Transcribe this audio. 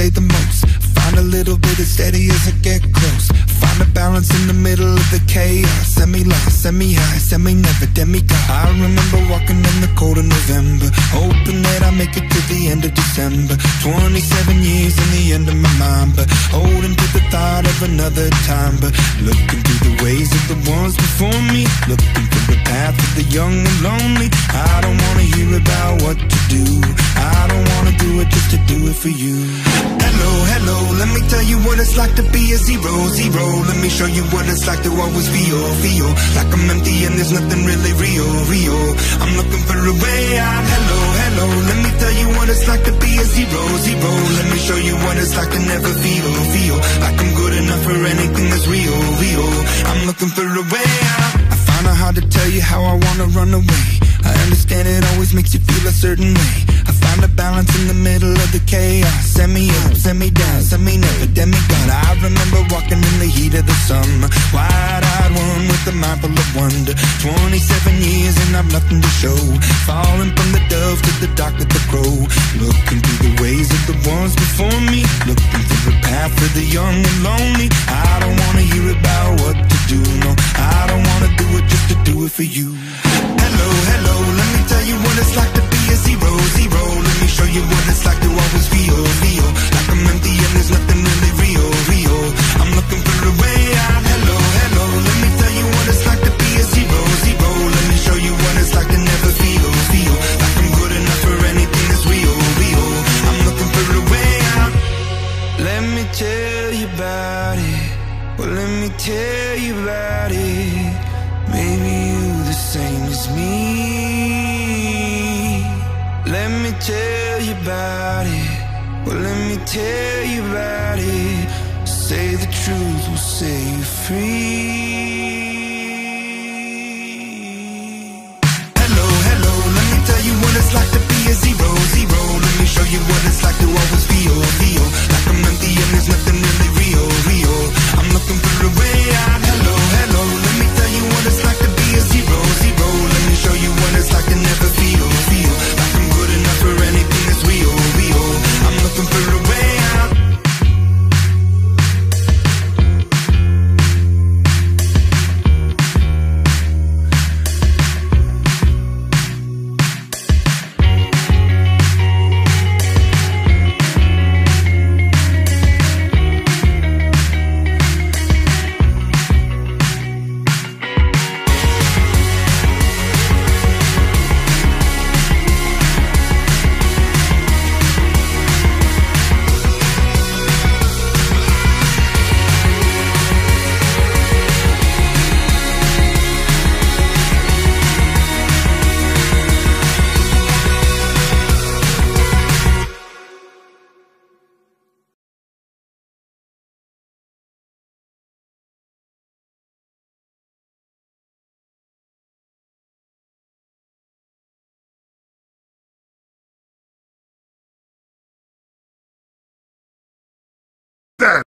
say the most. Find a little bit of steady as I get close. Find a balance in the middle of the chaos. Semi lost, semi high, semi never demigod. I remember walking in the cold of November, hoping that I make it to the end of December. 27 years in the end of my mind, but holding to the thought of another time. But looking through the ways of the ones before me, looking through the path of the young and lonely. I don't wanna hear about what to do. I don't wanna do it just to do for you. Hello, hello, let me tell you what it's like to be a zero, zero. Let me show you what it's like to always feel, feel like I'm empty and there's nothing really real, real. I'm looking for a way out. Hello, hello, let me tell you what it's like to be a zero, zero. Let me show you what it's like to never feel, feel like I'm good enough for anything that's real, real. I'm looking for a way out. I find it hard to tell you how I wanna run away. I understand it always makes you feel a certain way. Find a balance in the middle of the chaos. Send me up, send me down, send me never, demigod. I remember walking in the heat of the summer, wide-eyed one with a mind full of wonder. 27 years and I've nothing to show. Falling from the dove tell you about it. Well, let me tell you about it. Maybe you the same as me. Let me tell you about it. Well, let me tell you about it. Say the truth will set you free. Hello, hello, let me tell you what it's like to be a zero, zero. Let me show you what it's like to always feel, that